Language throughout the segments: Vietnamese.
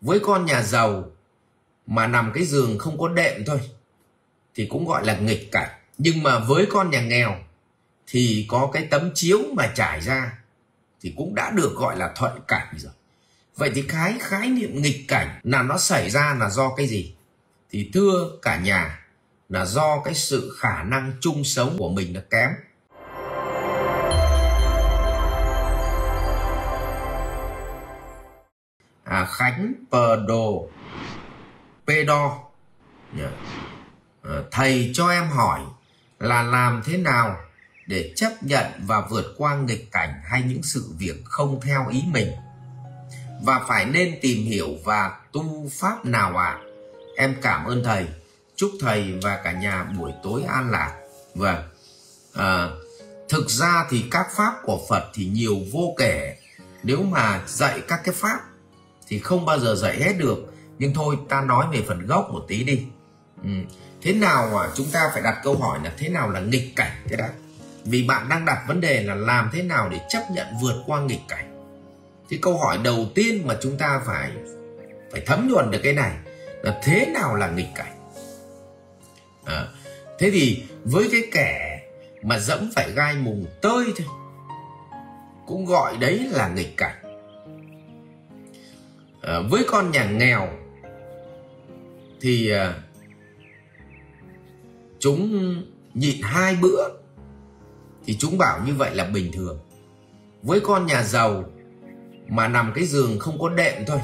với con nhà giàu mà nằm cái giường không có đệm thôi, thì cũng gọi là nghịch cảnh. Nhưng mà với con nhà nghèo thì có cái tấm chiếu mà trải ra thì cũng đã được gọi là thuận cảnh rồi. Vậy thì cái khái niệm nghịch cảnh là nó xảy ra là do cái gì? Thì thưa cả nhà, là do cái sự khả năng chung sống của mình nó kém. Khánh Pờ Đồ. Pedo dạ. ờ, thầy cho em hỏi là làm thế nào để chấp nhận và vượt qua nghịch cảnh hay những sự việc không theo ý mình? Và phải nên tìm hiểu và tu pháp nào ạ? À? em cảm ơn thầy. Chúc thầy và cả nhà buổi tối an lạc. Vâng. À, thực ra thì các pháp của phật thì nhiều vô kể. Nếu mà dạy các cái pháp thì không bao giờ dạy hết được. Nhưng thôi ta nói về phần gốc một tí đi. Ừ. thế nào mà chúng ta phải đặt câu hỏi là thế nào là nghịch cảnh thế đã? Vì bạn đang đặt vấn đề là làm thế nào để chấp nhận vượt qua nghịch cảnh? Thì câu hỏi đầu tiên mà chúng ta phải phải thấm nhuần được cái này là thế nào là nghịch cảnh? À, thế thì với cái kẻ mà dẫm phải gai mùng tơi thôi cũng gọi đấy là nghịch cảnh à, với con nhà nghèo thì à, chúng nhịn hai bữa thì chúng bảo như vậy là bình thường. Với con nhà giàu mà nằm cái giường không có đệm thôi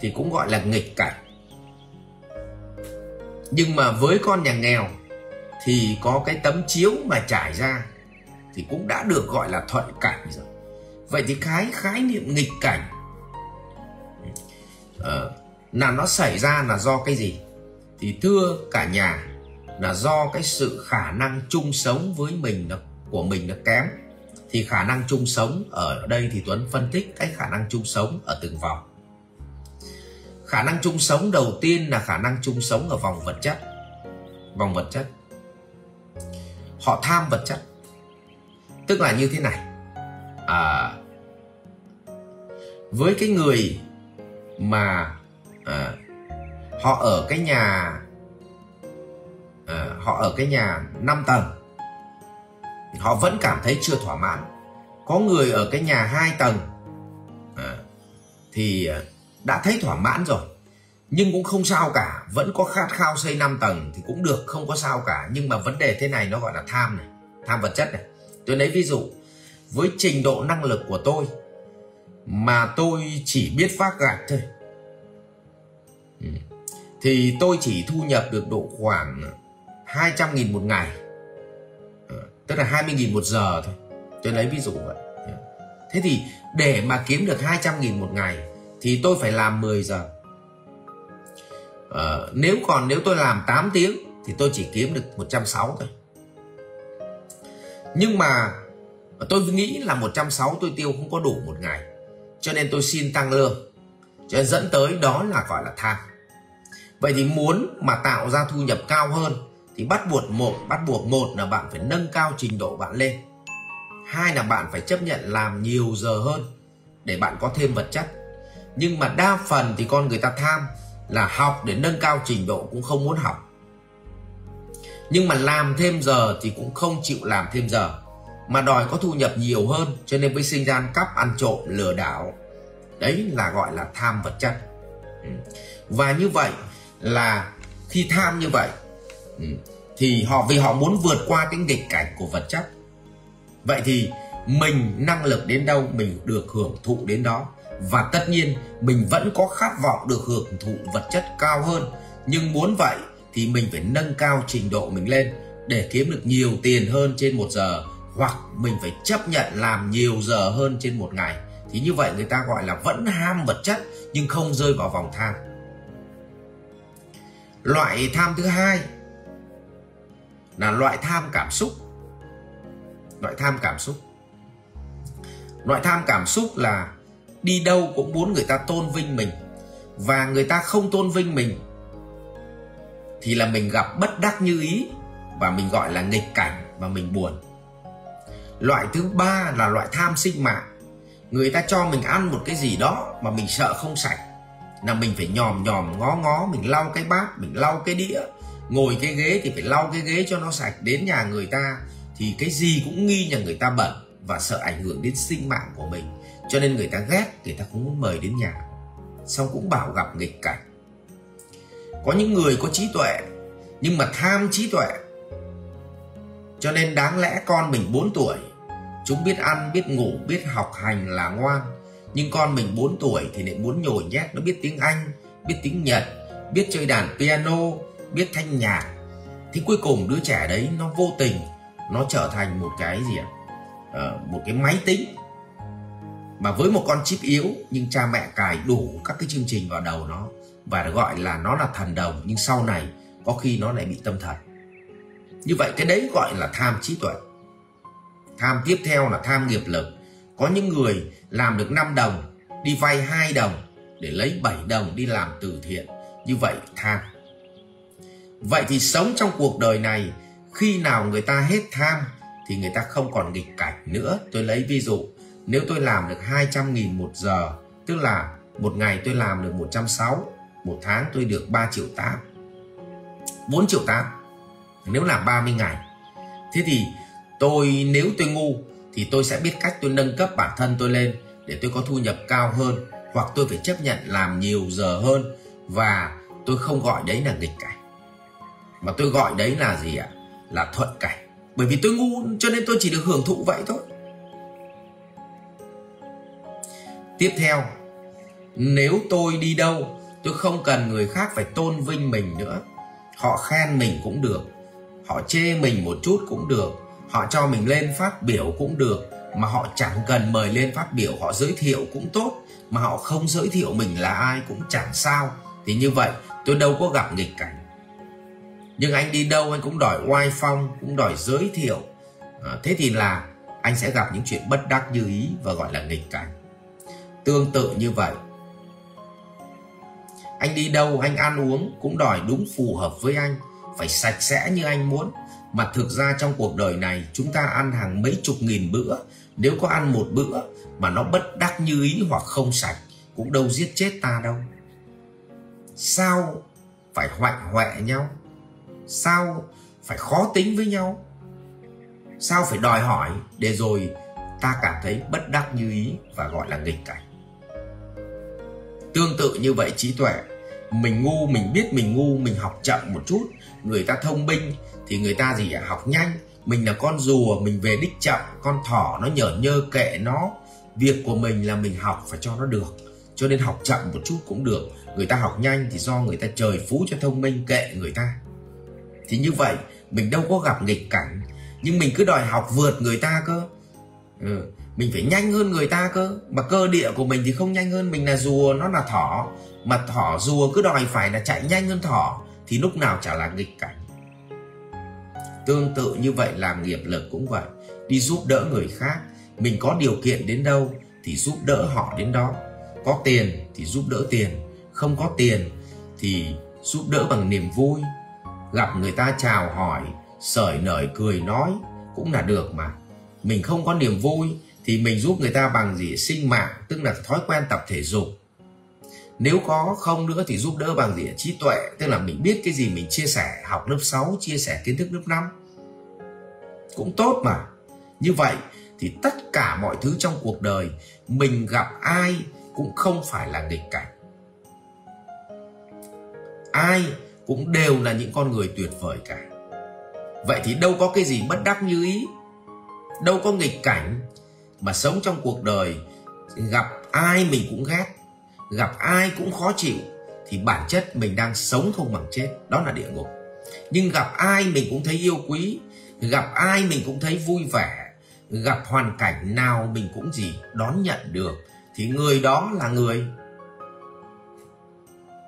thì cũng gọi là nghịch cảnh. Nhưng mà với con nhà nghèo thì có cái tấm chiếu mà trải ra thì cũng đã được gọi là thuận cảnh rồi. Vậy thì cái khái niệm nghịch cảnh uh, là nó xảy ra là do cái gì? Thì thưa cả nhà là do cái sự khả năng chung sống với mình nó của mình nó kém. Thì khả năng chung sống ở đây thì Tuấn phân tích cái khả năng chung sống ở từng vòng. Khả năng chung sống đầu tiên là khả năng chung sống ở vòng vật chất. Vòng vật chất. Họ tham vật chất. Tức là như thế này. À, với cái người mà à, họ ở cái nhà à, họ ở cái nhà 5 tầng. Họ vẫn cảm thấy chưa thỏa mãn. Có người ở cái nhà hai tầng à, thì à, đã thấy thỏa mãn rồi. Nhưng cũng không sao cả vẫn có khát khao xây 5 tầng thì cũng được không có sao cả. Nhưng mà vấn đề thế này nó gọi là tham này tham vật chất này. Tôi lấy ví dụ với trình độ năng lực của tôi mà tôi chỉ biết phát gạch thôi. Ừ, thì tôi chỉ thu nhập được độ khoảng 200.000 một ngày. Ờ, tức là 20.000 một giờ thôi. Tôi lấy ví dụ vậy. Ừ. Thế thì để mà kiếm được 200.000 một ngày thì tôi phải làm 10 giờ. À, nếu còn nếu tôi làm 8 tiếng thì tôi chỉ kiếm được 160 thôi. Nhưng mà tôi nghĩ là 160 tôi tiêu không có đủ một ngày cho nên tôi xin tăng lương. Cho nên dẫn tới đó là gọi là tham vậy thì muốn mà tạo ra thu nhập cao hơn thì bắt buộc một, bắt buộc một là bạn phải nâng cao trình độ bạn lên. Hai là bạn phải chấp nhận làm nhiều giờ hơn để bạn có thêm vật chất. Nhưng mà đa phần thì con người ta tham là học để nâng cao trình độ cũng không muốn học. Nhưng mà làm thêm giờ thì cũng không chịu làm thêm giờ mà đòi có thu nhập nhiều hơn, cho nên mới sinh ra ăn cắp ăn trộm, lừa đảo. Đấy là gọi là tham vật chất. Ừ. Và như vậy là khi tham như vậy ừ, thì họ, vì họ muốn vượt qua cái nghịch cảnh của vật chất. Vậy thì mình năng lực đến đâu mình được hưởng thụ đến đó. Và tất nhiên mình vẫn có khát vọng được hưởng thụ vật chất cao hơn. Nhưng muốn vậy thì mình phải nâng cao trình độ mình lên để kiếm được nhiều tiền hơn trên một giờ hoặc mình phải chấp nhận làm nhiều giờ hơn trên một ngày. Thì như vậy người ta gọi là vẫn ham vật chất, nhưng không rơi vào vòng tham. Loại tham thứ hai là loại tham cảm xúc. Loại tham cảm xúc. Loại tham cảm xúc là đi đâu cũng muốn người ta tôn vinh mình. Và người ta không tôn vinh mình thì là mình gặp bất đắc như ý và mình gọi là nghịch cảnh và mình buồn loại thứ ba là loại tham sinh mạng. Người ta cho mình ăn một cái gì đó mà mình sợ không sạch. Là mình phải nhòm nhòm, ngó ngó, mình lau cái bát, mình lau cái đĩa. Ngồi cái ghế thì phải lau cái ghế cho nó sạch đến nhà người ta. Thì cái gì cũng nghi nhà người ta bẩn và sợ ảnh hưởng đến sinh mạng của mình. Cho nên người ta ghét, người ta không muốn mời đến nhà. Xong cũng bảo gặp nghịch cảnh. Có những người có trí tuệ, nhưng mà tham trí tuệ. Cho nên đáng lẽ con mình 4 tuổi chúng biết ăn biết ngủ biết học hành là ngoan. Nhưng con mình 4 tuổi thì lại muốn nhồi nhét nó biết tiếng Anh biết tiếng Nhật biết chơi đàn piano biết thanh nhạc. Thì cuối cùng đứa trẻ đấy nó vô tình nó trở thành một cái gì ạ? À, một cái máy tính. Mà với một con chip yếu nhưng cha mẹ cài đủ các cái chương trình vào đầu nó và gọi là nó là thần đồng nhưng sau này có khi nó lại bị tâm thần. Như vậy cái đấy gọi là tham trí tuệ tham tiếp theo là tham nghiệp lực. Có những người làm được 5 đồng, đi vay 2 đồng, để lấy 7 đồng đi làm từ thiện. Như vậy, tham. Vậy thì sống trong cuộc đời này, khi nào người ta hết tham, thì người ta không còn nghịch cảnh nữa. Tôi lấy ví dụ, nếu tôi làm được 200 nghìn một giờ, tức là một ngày tôi làm được 160 một tháng tôi được 3 triệu 8 4 triệu 8 nếu làm 30 ngày. Thế thì tôi nếu tôi ngu thì tôi sẽ biết cách tôi nâng cấp bản thân tôi lên để tôi có thu nhập cao hơn hoặc tôi phải chấp nhận làm nhiều giờ hơn và tôi không gọi đấy là nghịch cảnh. Mà tôi gọi đấy là gì ạ? Là thuận cảnh. Bởi vì tôi ngu cho nên tôi chỉ được hưởng thụ vậy thôi. Tiếp theo, nếu tôi đi đâu, tôi không cần người khác phải tôn vinh mình nữa. Họ khen mình cũng được, họ chê mình một chút cũng được họ cho mình lên phát biểu cũng được mà họ chẳng cần mời lên phát biểu họ giới thiệu cũng tốt mà họ không giới thiệu mình là ai cũng chẳng sao. Thì như vậy tôi đâu có gặp nghịch cảnh. Nhưng anh đi đâu anh cũng đòi oai phong cũng đòi giới thiệu. À, thế thì là anh sẽ gặp những chuyện bất đắc như ý và gọi là nghịch cảnh. Tương tự như vậy. Anh đi đâu anh ăn uống cũng đòi đúng phù hợp với anh phải sạch sẽ như anh muốn mà thực ra trong cuộc đời này, chúng ta ăn hàng mấy chục nghìn bữa. Nếu có ăn một bữa mà nó bất đắc như ý hoặc không sạch, cũng đâu giết chết ta đâu. Sao phải hoạnh hoẹ nhau? Sao phải khó tính với nhau? Sao phải đòi hỏi để rồi ta cảm thấy bất đắc như ý và gọi là nghịch cảnh? Tương tự như vậy, trí tuệ mình ngu mình biết mình ngu mình học chậm một chút. Người ta thông minh thì người ta gì à, học nhanh. Mình là con rùa mình về đích chậm. Con thỏ nó nhở nhơ kệ nó. Việc của mình là mình học phải cho nó được. Cho nên học chậm một chút cũng được. Người ta học nhanh thì do người ta trời phú cho thông minh kệ người ta. Thì như vậy mình đâu có gặp nghịch cảnh. Nhưng mình cứ đòi học vượt người ta cơ ừ. mình phải nhanh hơn người ta cơ. Mà cơ địa của mình thì không nhanh hơn mình là rùa, nó là thỏ. Mà thỏ, rùa cứ đòi phải là chạy nhanh hơn thỏ, thì lúc nào chả là nghịch cảnh. Tương tự như vậy làm nghiệp lực cũng vậy. Đi giúp đỡ người khác, mình có điều kiện đến đâu thì giúp đỡ họ đến đó. Có tiền thì giúp đỡ tiền, không có tiền thì giúp đỡ bằng niềm vui. Gặp người ta chào hỏi, sởi nởi cười nói cũng là được mà mình không có niềm vui thì mình giúp người ta bằng gì? Sinh mạng, tức là thói quen tập thể dục. Nếu có không nữa thì giúp đỡ bằng gì? Trí tuệ, tức là mình biết cái gì mình chia sẻ, học lớp 6 chia sẻ kiến thức lớp 5 cũng tốt mà. Như vậy thì tất cả mọi thứ trong cuộc đời, mình gặp ai cũng không phải là nghịch cảnh. Ai cũng đều là những con người tuyệt vời cả. Vậy thì đâu có cái gì bất đắc như ý đâu có nghịch cảnh. Mà sống trong cuộc đời, gặp ai mình cũng ghét, gặp ai cũng khó chịu, thì bản chất mình đang sống không bằng chết. Đó là địa ngục. Nhưng gặp ai mình cũng thấy yêu quý, gặp ai mình cũng thấy vui vẻ, gặp hoàn cảnh nào mình cũng gì đón nhận được, thì người đó là người.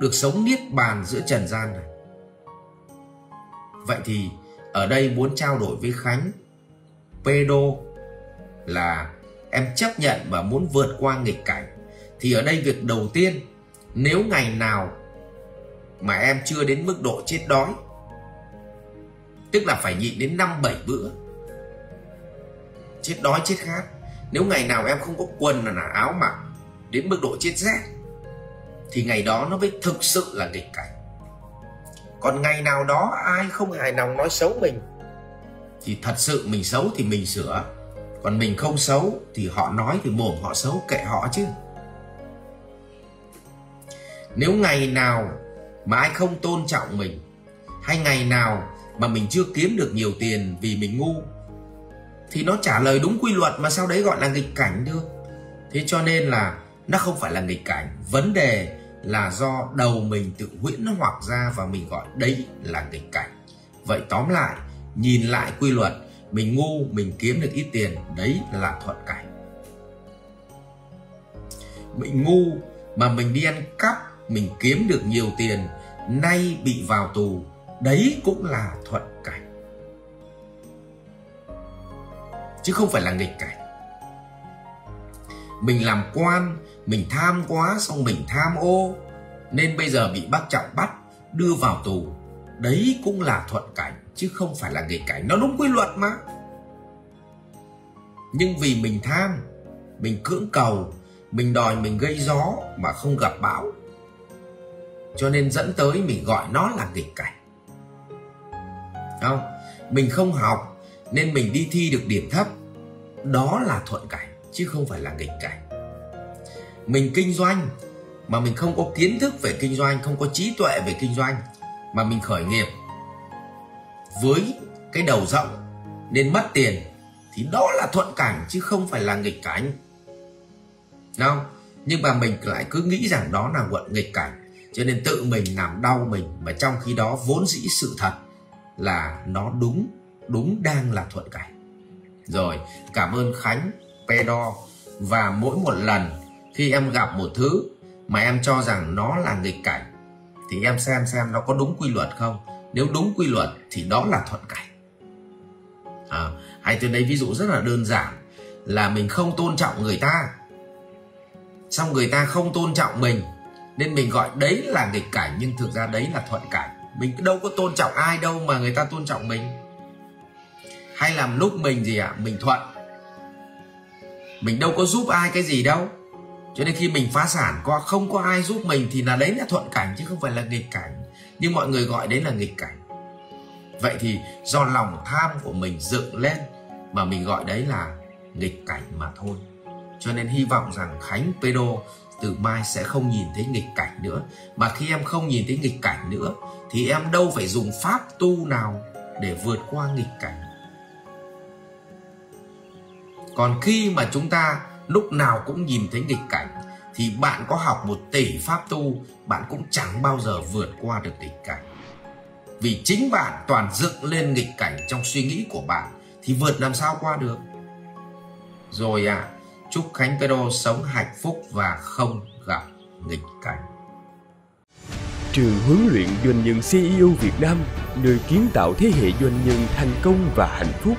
Được sống niết bàn giữa trần gian này. Vậy thì ở đây muốn trao đổi với khánh pedo là em chấp nhận và muốn vượt qua nghịch cảnh. Thì ở đây việc đầu tiên, nếu ngày nào mà em chưa đến mức độ chết đói, tức là phải nhịn đến năm bảy bữa, chết đói chết khát. Nếu ngày nào em không có quần là áo mặc đến mức độ chết rét, thì ngày đó nó mới thực sự là nghịch cảnh. Còn ngày nào đó ai không hài lòng nói xấu mình thì thật sự mình xấu thì mình sửa. Còn mình không xấu thì họ nói thì mồm họ xấu, kệ họ chứ. Nếu ngày nào mà ai không tôn trọng mình, hay ngày nào mà mình chưa kiếm được nhiều tiền vì mình ngu, thì nó trả lời đúng quy luật mà sau đấy gọi là nghịch cảnh được thế cho nên là nó không phải là nghịch cảnh. Vấn đề là do đầu mình tự huyễn hoặc ra và mình gọi đấy là nghịch cảnh. Vậy tóm lại nhìn lại quy luật, mình ngu, mình kiếm được ít tiền, đấy là thuận cảnh. Mình ngu mà mình đi ăn cắp, mình kiếm được nhiều tiền, nay bị vào tù, đấy cũng là thuận cảnh. Chứ không phải là nghịch cảnh. Mình làm quan, mình tham quá, xong mình tham ô, nên bây giờ bị bác trọng bắt, đưa vào tù đấy cũng là thuận cảnh, chứ không phải là nghịch cảnh. Nó đúng quy luật mà. Nhưng vì mình tham, mình cưỡng cầu, mình đòi, mình gây gió mà không gặp bão, cho nên dẫn tới mình gọi nó là nghịch cảnh. Không, mình không học nên mình đi thi được điểm thấp. Đó là thuận cảnh, chứ không phải là nghịch cảnh. Mình kinh doanh mà mình không có kiến thức về kinh doanh, không có trí tuệ về kinh doanh mà mình khởi nghiệp. Với cái đầu rộng nên mất tiền thì đó là thuận cảnh chứ không phải là nghịch cảnh. Đâu nhưng mà mình lại cứ nghĩ rằng đó là quận nghịch cảnh, cho nên tự mình làm đau mình mà trong khi đó vốn dĩ sự thật là nó đúng đúng đang là thuận cảnh. Rồi, cảm ơn khánh pedo và mỗi một lần khi em gặp một thứ mà em cho rằng nó là nghịch cảnh thì em xem xem nó có đúng quy luật không. Nếu đúng quy luật thì đó là thuận cảnh à, hay từ đây ví dụ rất là đơn giản là mình không tôn trọng người ta. Xong người ta không tôn trọng mình nên mình gọi đấy là nghịch cảnh nhưng thực ra đấy là thuận cảnh mình đâu có tôn trọng ai đâu mà người ta tôn trọng mình. Hay làm lúc mình gì ạ? À? mình thuận. Mình đâu có giúp ai cái gì đâu cho nên khi mình phá sản qua không có ai giúp mình thì là đấy là thuận cảnh chứ không phải là nghịch cảnh. Nhưng mọi người gọi đấy là nghịch cảnh. Vậy thì do lòng tham của mình dựng lên mà mình gọi đấy là nghịch cảnh mà thôi. Cho nên hy vọng rằng khánh pedo từ mai sẽ không nhìn thấy nghịch cảnh nữa. Mà khi em không nhìn thấy nghịch cảnh nữa, thì em đâu phải dùng pháp tu nào để vượt qua nghịch cảnh. Còn khi mà chúng ta lúc nào cũng nhìn thấy nghịch cảnh thì bạn có học một tỷ pháp tu bạn cũng chẳng bao giờ vượt qua được nghịch cảnh. Vì chính bạn toàn dựng lên nghịch cảnh trong suy nghĩ của bạn thì vượt làm sao qua được? Rồi ạ à, chúc khánh pedro sống hạnh phúc và không gặp nghịch cảnh. Trường huấn luyện doanh nhân ceo việt nam nơi kiến tạo thế hệ doanh nhân thành công và hạnh phúc.